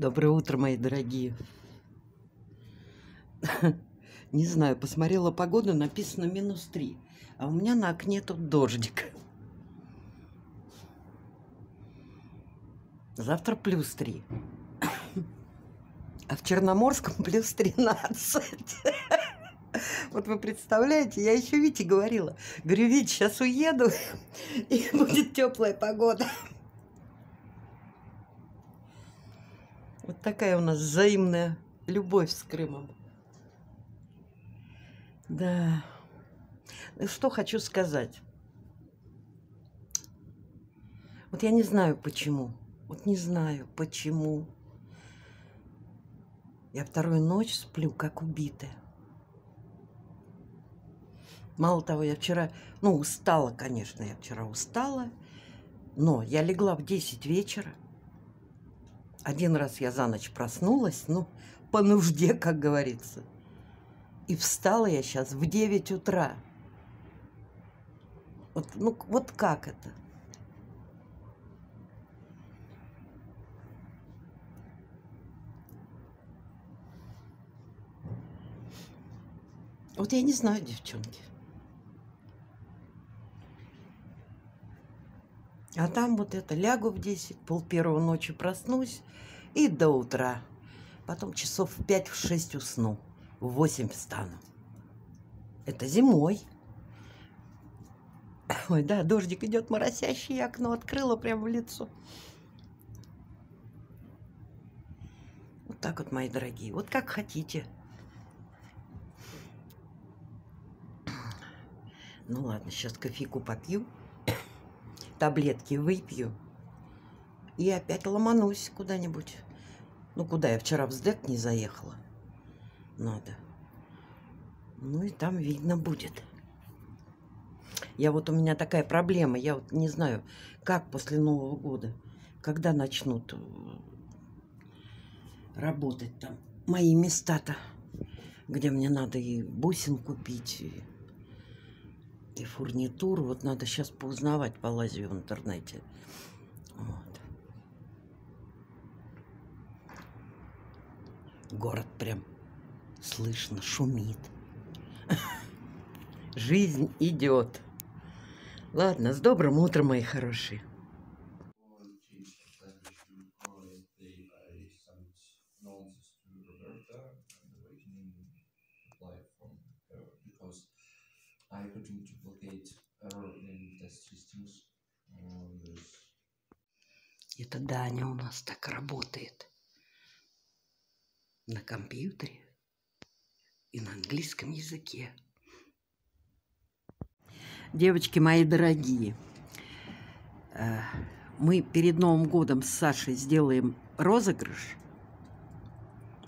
Доброе утро, мои дорогие. Не знаю, посмотрела погоду, написано минус 3. А у меня на окне тут дождик. Завтра плюс 3. А в Черноморском плюс 13. Вот вы представляете, я еще Вите говорила. Говорю, Вить, сейчас уеду, и будет теплая погода. Вот такая у нас взаимная любовь с Крымом. Да. Ну, что хочу сказать. Вот я не знаю почему. Вот не знаю почему. Я вторую ночь сплю, как убитая. Мало того, я вчера, ну, устала, конечно, я вчера устала, но я легла в 10 вечера. Один раз я за ночь проснулась, ну, по нужде, как говорится. И встала я сейчас в 9 утра. Вот, ну, вот как это? Вот я не знаю, девчонки. А там вот это, лягу в 10, пол первого ночи проснусь и до утра. Потом часов в 5-6 усну, в 8 встану. Это зимой. Ой, да, дождик идет моросящий, я окно открыла прямо в лицо. Вот так вот, мои дорогие, вот как хотите. Ну ладно, сейчас кофейку попью таблетки выпью и опять ломанусь куда-нибудь. Ну, куда я вчера в СДЭК не заехала. Надо. Ну, и там видно будет. Я вот, у меня такая проблема. Я вот не знаю, как после Нового года, когда начнут э, работать там мои места-то, где мне надо и бусин купить, и и фурнитуру. Вот надо сейчас поузнавать, полазию в интернете. Вот. Город прям слышно, шумит. Жизнь идет. Ладно, с добрым утром, мои хорошие. I continue Это Даня у нас так работает. На компьютере и на английском языке. Девочки мои дорогие, э, мы перед Новым годом с Сашей сделаем розыгрыш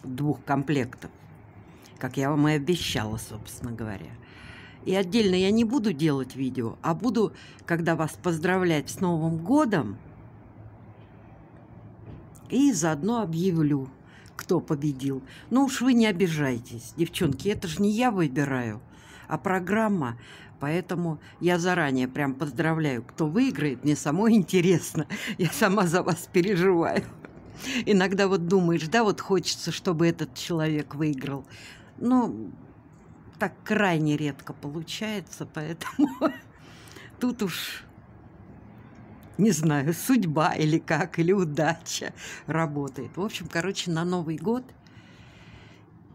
двух комплектов, как я вам и обещала, собственно говоря. И отдельно я не буду делать видео, а буду, когда вас поздравлять с Новым годом, и заодно объявлю, кто победил. Ну уж вы не обижайтесь, девчонки, это же не я выбираю, а программа. Поэтому я заранее прям поздравляю, кто выиграет. Мне самой интересно. Я сама за вас переживаю. Иногда вот думаешь, да, вот хочется, чтобы этот человек выиграл. Ну, так крайне редко получается, поэтому тут уж не знаю, судьба или как, или удача работает. В общем, короче, на Новый год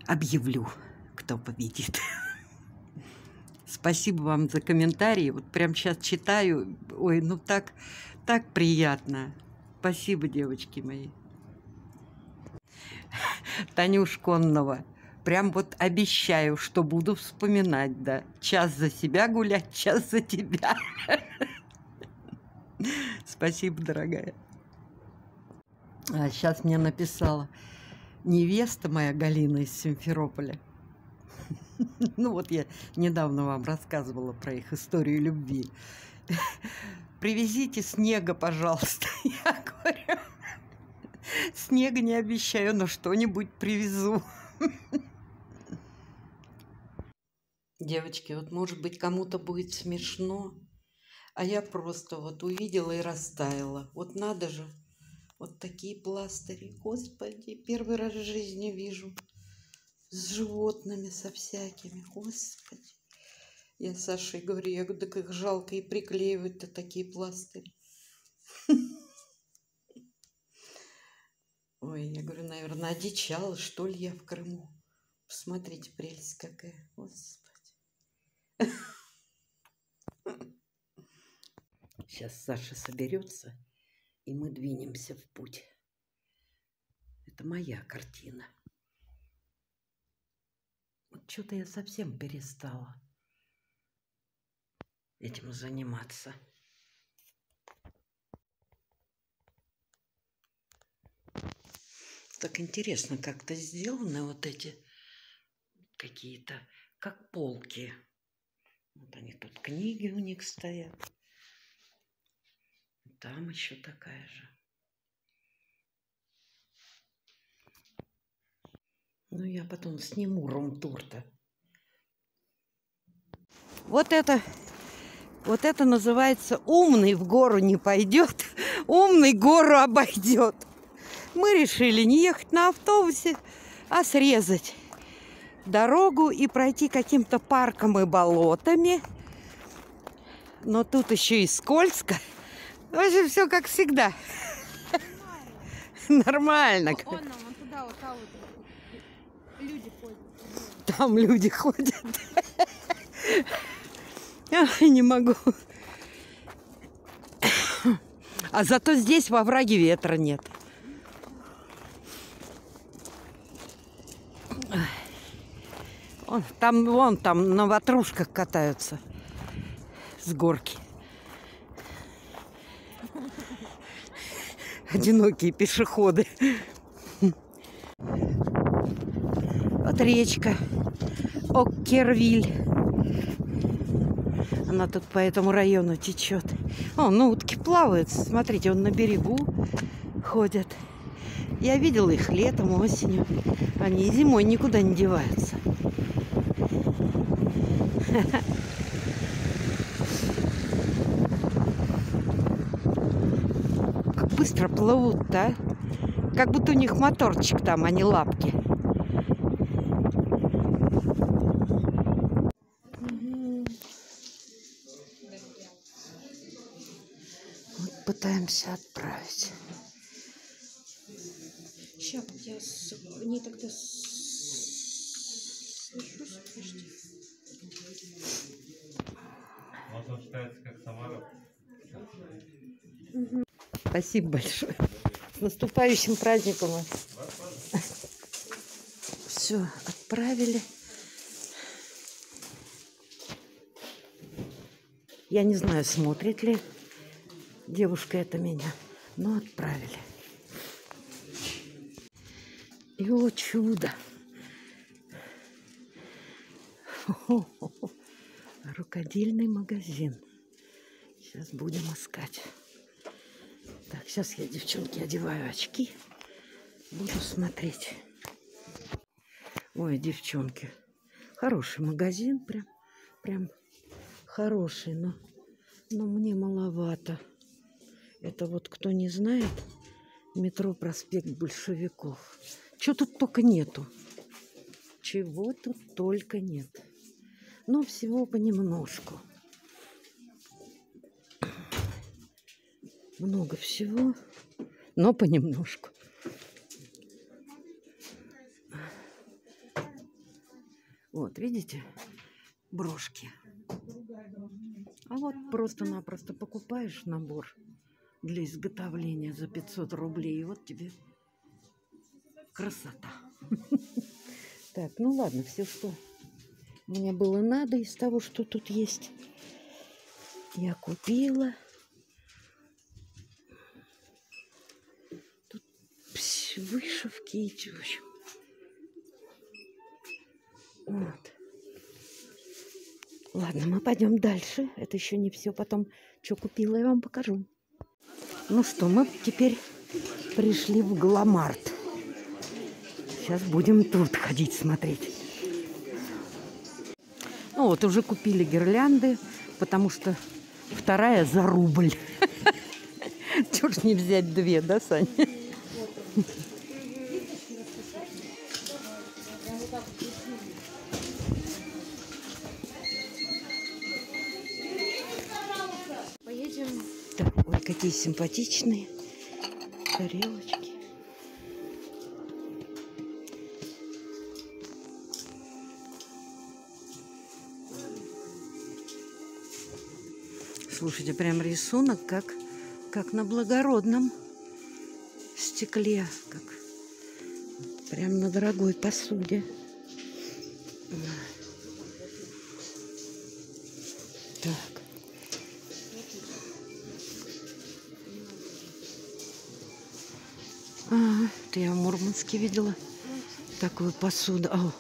объявлю, кто победит. Спасибо вам за комментарии. Вот прям сейчас читаю. Ой, ну так, так приятно. Спасибо, девочки мои. Танюш Коннова прям вот обещаю, что буду вспоминать, да. Час за себя гулять, час за тебя. Спасибо, дорогая. А сейчас мне написала невеста моя Галина из Симферополя. Ну вот я недавно вам рассказывала про их историю любви. Привезите снега, пожалуйста. Я говорю, снега не обещаю, но что-нибудь привезу. Девочки, вот может быть кому-то будет смешно, а я просто вот увидела и растаяла. Вот надо же, Вот такие пластыри. Господи, первый раз в жизни вижу. С животными, со всякими. Господи. Я Саше говорю, я говорю, так их жалко и приклеивать-то такие пластыри. Ой, я говорю, наверное, одичала, что ли, я в Крыму. Посмотрите, прелесть какая. Господи. Сейчас Саша соберется, и мы двинемся в путь. Это моя картина. Вот что-то я совсем перестала этим заниматься. Так интересно как-то сделаны вот эти какие-то, как полки. Вот они тут книги у них стоят. Там еще такая же. Ну, я потом сниму рум-тур-то. Вот это вот это называется умный в гору не пойдет, умный гору обойдет. Мы решили не ехать на автобусе, а срезать дорогу и пройти каким-то парком и болотами. Но тут еще и скользко. В общем, все как всегда. Нормально. Там люди ходят. Ай, не могу. А зато здесь во враге ветра нет. Там, вон там на ватрушках катаются с горки. Одинокие пешеходы. Вот речка Оккервиль. Она тут по этому району течет. О, ну утки плавают. Смотрите, он на берегу ходят. Я видела их летом, осенью. Они зимой никуда не деваются. Как быстро плывут-то, а? Как будто у них моторчик там, а не лапки. пытаемся отправить. Сейчас я с ней тогда свяжусь. Подожди. Вот он считается как Самара. Спасибо большое. С наступающим праздником. Все, отправили. Я не знаю, смотрит ли девушка это меня. Но отправили. И о чудо! Рукодельный магазин. Сейчас будем искать. Сейчас я, девчонки, одеваю очки. Буду смотреть. Ой, девчонки. Хороший магазин, прям, прям хороший, но, но мне маловато. Это вот кто не знает, метро проспект большевиков. Чего тут только нету. Чего тут только нет. Но всего понемножку. Много всего, но понемножку. Вот, видите, брошки. А вот просто-напросто покупаешь набор для изготовления за 500 рублей. И вот тебе красота. Так, ну ладно, все, что мне было надо из того, что тут есть, я купила. Тут вышивки и в общем. Вот. Ладно, мы пойдем дальше. Это еще не все. Потом, что купила, я вам покажу. Ну что, мы теперь пришли в Гламарт. Сейчас будем тут ходить смотреть. Ну вот, уже купили гирлянды, потому что вторая за рубль. Чего ж не взять две, да, Сань? Симпатичные тарелочки. Слушайте, прям рисунок, как, как на благородном стекле, как прям на дорогой посуде. Мурманске видела такую посуду. Ау,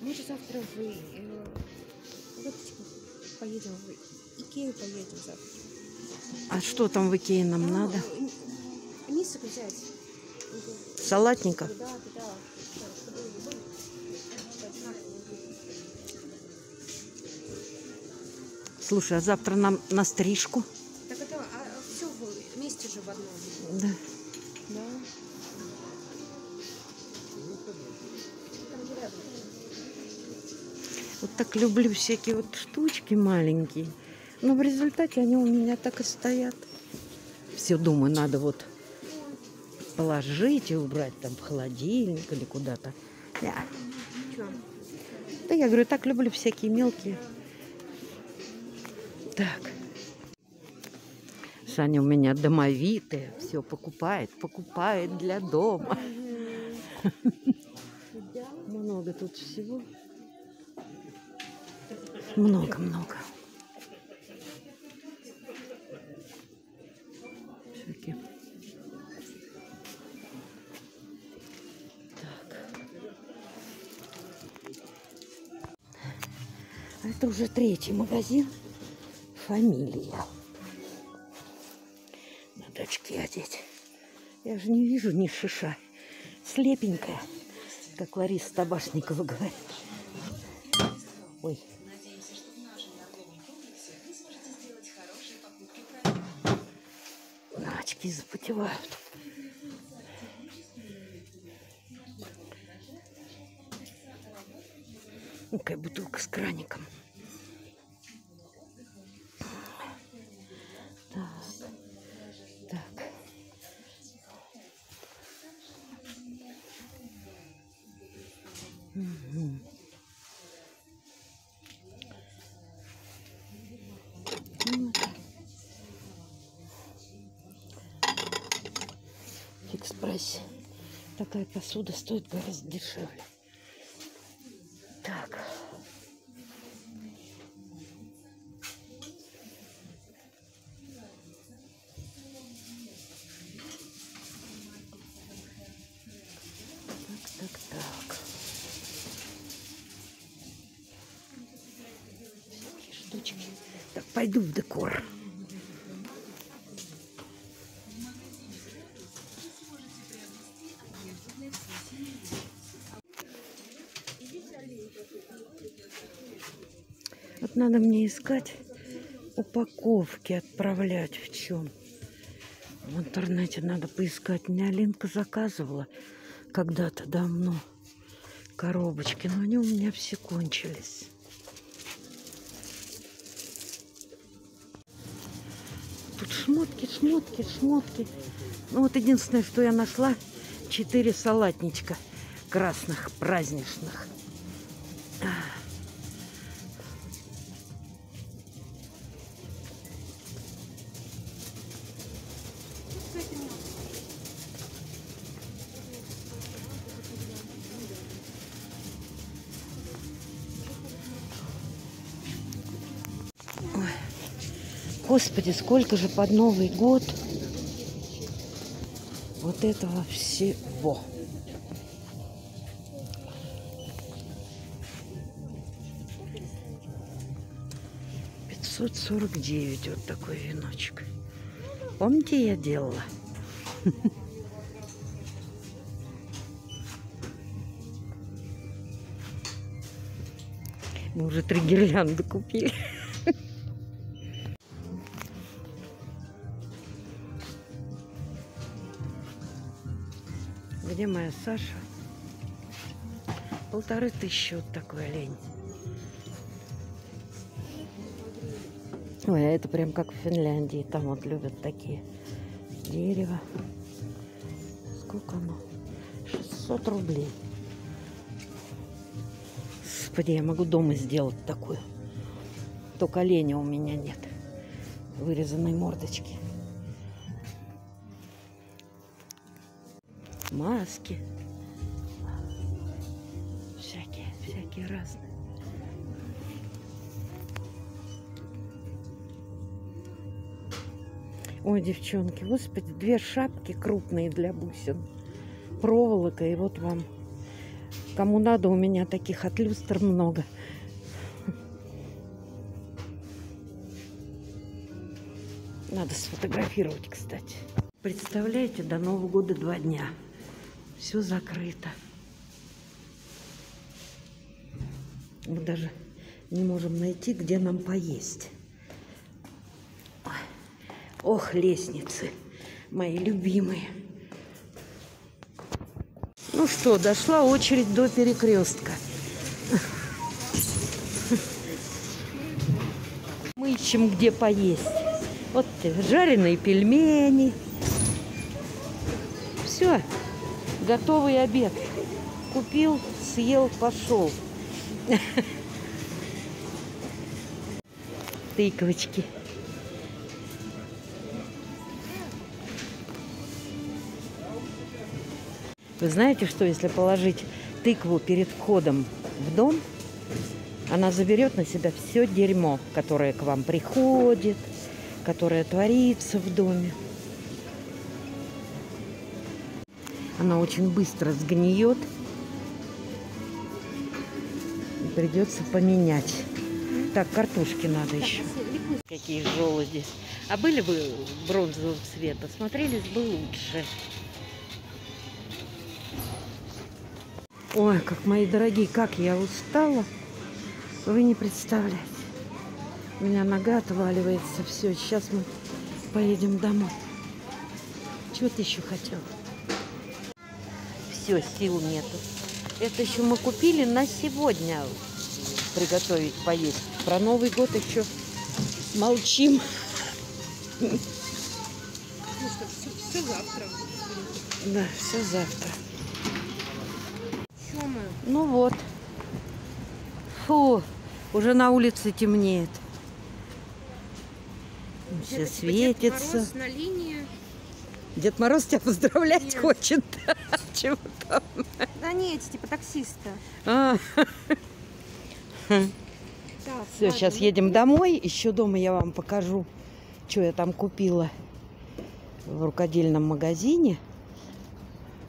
Мы же завтра в э, поедем в Икею поедем завтра. а что там в Икее нам Там, надо? э, Мисок взять. Салатника? Да, да, да. Слушай, а завтра нам на стрижку? Так это все вместе же в одном. Да. Вот так люблю всякие вот штучки маленькие. Но в результате они у меня так и стоят. Все думаю, надо вот положить и убрать там в холодильник или куда-то. Я-? Да я говорю, так люблю всякие мелкие. Так. Саня у меня домовитая, все покупает, покупает для дома. Много тут всего. Много-много. Так. А Это уже третий магазин. Фамилия. Надо очки одеть. Я же не вижу ни шиша. Слепенькая, как Лариса Табашникова говорит. Ой. Очки запотевают. Какая бутылка с краником. Такая посуда стоит гораздо дешевле. Так. Так, так, так. Пойду в декор. Надо мне искать упаковки, отправлять в чем. В интернете надо поискать. Мне Алинка заказывала когда-то давно коробочки, но они у меня все кончились. Тут шмотки, шмотки, шмотки. Ну вот единственное, что я нашла, четыре салатничка красных, праздничных. Господи, сколько же под Новый год вот этого всего. Пятьсот сорок девять вот такой веночек. Помните, я делала? Мы уже три гирлянды купили. Где моя Саша? Полторы тысячи вот такой олень. Ой, а это прям как в Финляндии. Там вот любят такие дерево. Сколько оно? 600 рублей. Господи, я могу дома сделать такую. Только оленя у меня нет. Вырезанной мордочки. Маски. Всякие, всякие разные. Ой, девчонки, господи, две шапки крупные для бусин. Проволока, и вот вам. Кому надо, у меня таких от люстр много. Надо сфотографировать, кстати. Представляете, до Нового года два дня. Все закрыто. Мы даже не можем найти, где нам поесть. Ох, лестницы, мои любимые. Ну что, дошла очередь до перекрестка. Мы ищем, где поесть. Вот жареные пельмени. Все, готовый обед. Купил, съел, пошел. Тыковочки. Вы знаете, что если положить тыкву перед входом в дом, она заберет на себя все дерьмо, которое к вам приходит, которое творится в доме. Она очень быстро сгниет. И придется поменять. Так, картошки надо еще. Какие желуди. А были бы бронзового цвета, смотрелись бы лучше. Ой, как мои дорогие, как я устала. Вы не представляете. У меня нога отваливается. Все, сейчас мы поедем домой. Чего ты еще хотел? Все, сил нету. Это еще мы купили на сегодня приготовить поесть. Про Новый год еще молчим. Ну что, все, все завтра. Да, все завтра. Ну вот. Фу, уже на улице темнеет. Все Где-то типа Дед светится. Мороз на линии. Дед Мороз тебя поздравлять Нет. хочет. Чего там? Да нет, типа таксиста. А, Так, все, ладно, сейчас едем домой. Еще дома я вам покажу, что я там купила в рукодельном магазине.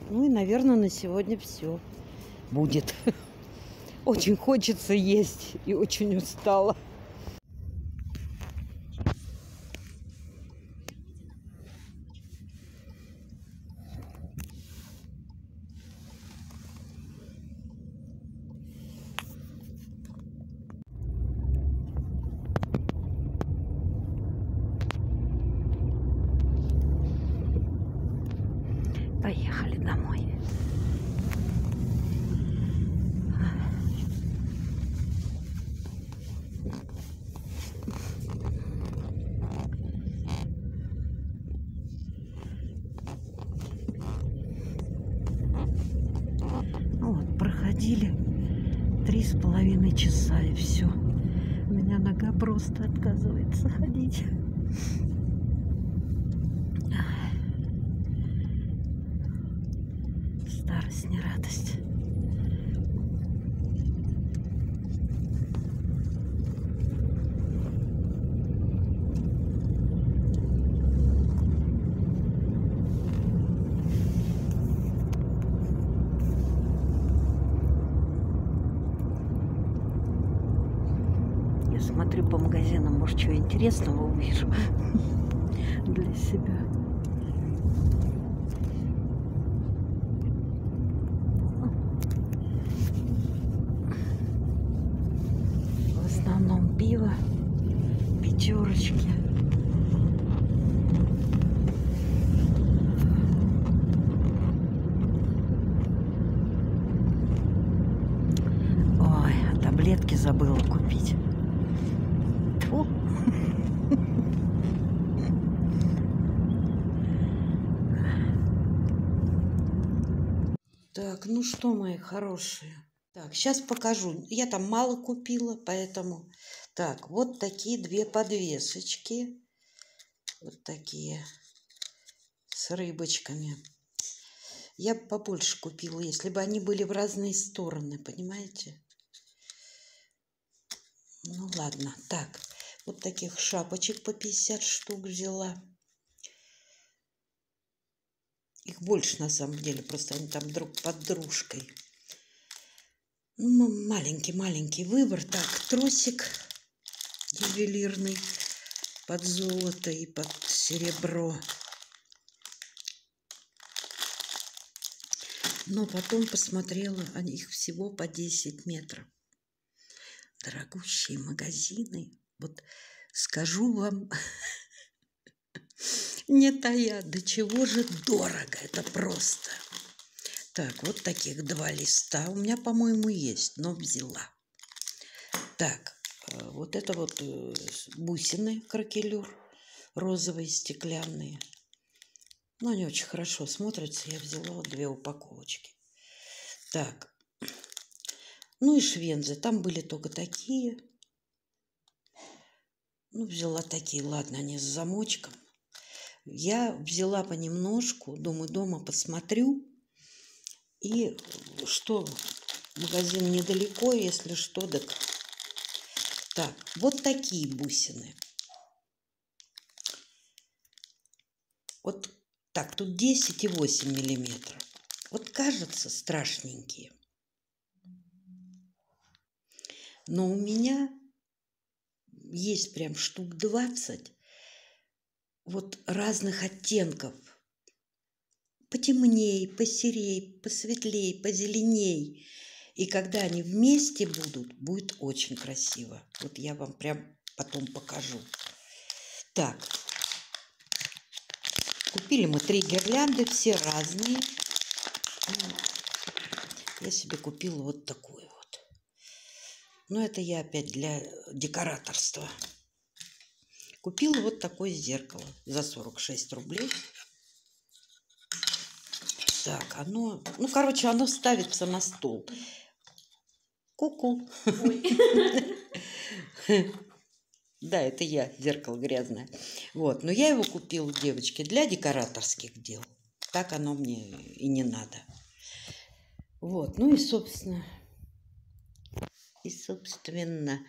Ну и, наверное, на сегодня все будет. Очень хочется есть и очень устала. Поехали домой. Ну вот, проходили три с половиной часа и все. У меня нога просто отказывается ходить. Старость не радость. Я смотрю по магазинам, может, чего интересного увижу для себя. В основном пиво, пятерочки. Так, ну что, мои хорошие. Так, сейчас покажу. Я там мало купила, поэтому... Так, вот такие две подвесочки. Вот такие. С рыбочками. Я бы побольше купила, если бы они были в разные стороны, понимаете? Ну ладно, так. Вот таких шапочек по 50 штук взяла. Их больше на самом деле, просто они там друг под дружкой. Ну, маленький-маленький выбор. Так, тросик ювелирный под золото и под серебро. Но потом посмотрела, они их всего по 10 метров. Дорогущие магазины. Вот скажу вам, не тая, до чего же дорого, это просто. Так, вот таких два листа у меня, по-моему, есть, но взяла. Так, э, вот это вот э, бусины кракелюр розовые, стеклянные. Ну, они очень хорошо смотрятся. Я взяла вот две упаковочки. Так. Ну и швензы. Там были только такие. Ну, взяла такие. Ладно, они с замочком. Я взяла понемножку. Думаю, дома посмотрю. И что, магазин недалеко, если что, так... Так, вот такие бусины. Вот так, тут 10,8 миллиметров. Вот кажется страшненькие. Но у меня есть прям штук 20 вот разных оттенков. Потемней, посерей, посветлей, позеленей. И когда они вместе будут, будет очень красиво. Вот я вам прям потом покажу. Так, Купили мы три гирлянды, все разные. Я себе купила вот такую вот. Но это я опять для декораторства. Купила вот такое зеркало за 46 рублей. Так, оно... Ну, короче, оно ставится на стол. Ку-ку. Да, это я, зеркало грязное. Вот, но я его купила, девочки, для декораторских дел. Так оно мне и не надо. Вот, ну и, собственно, и, собственно,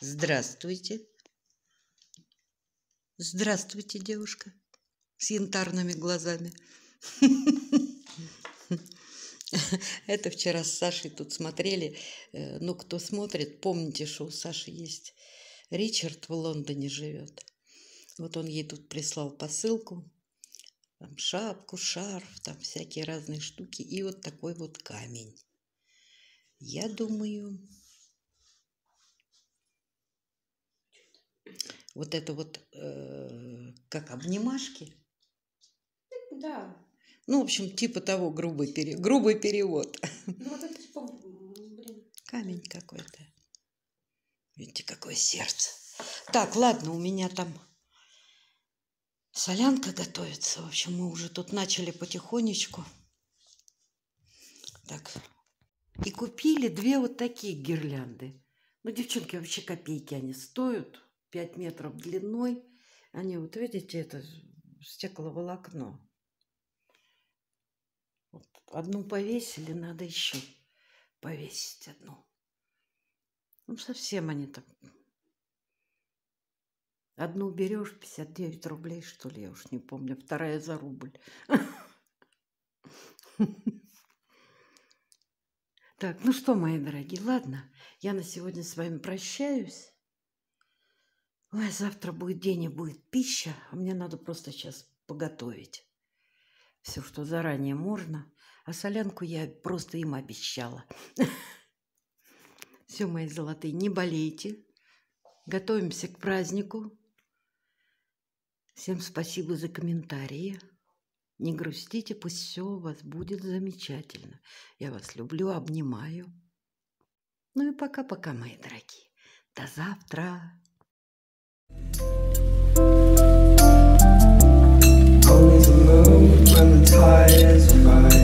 здравствуйте. Здравствуйте, девушка с янтарными глазами. Это вчера с Сашей тут смотрели. Э, ну, кто смотрит, помните, что у Саши есть Ричард в Лондоне живет. Вот он ей тут прислал посылку. Там шапку, шарф, там всякие разные штуки. И вот такой вот камень. Я думаю, вот это вот э, как обнимашки. Да. Ну, в общем, типа того грубый, пере... грубый перевод. Ну вот это типа, блин. Камень какой-то. Видите, какое сердце. Так, ладно, у меня там солянка готовится. В общем, мы уже тут начали потихонечку. Так. И купили две вот такие гирлянды. Ну, девчонки, вообще копейки они стоят. 5 метров длиной. Они, вот видите, это стекловолокно. Вот одну повесили, надо еще повесить одну. Ну, совсем они там. Одну берешь 59 рублей, что ли, я уж не помню. Вторая за рубль. Так, ну что, мои дорогие, ладно, я на сегодня с вами прощаюсь. Ой, завтра будет день и будет пища, а мне надо просто сейчас поготовить. Все, что заранее можно. А солянку я просто им обещала. Все, мои золотые, не болейте. Готовимся к празднику. Всем спасибо за комментарии. Не грустите, пусть все у вас будет замечательно. Я вас люблю, обнимаю. Ну и пока-пока, мои дорогие. До завтра. Always move when the tide is rising.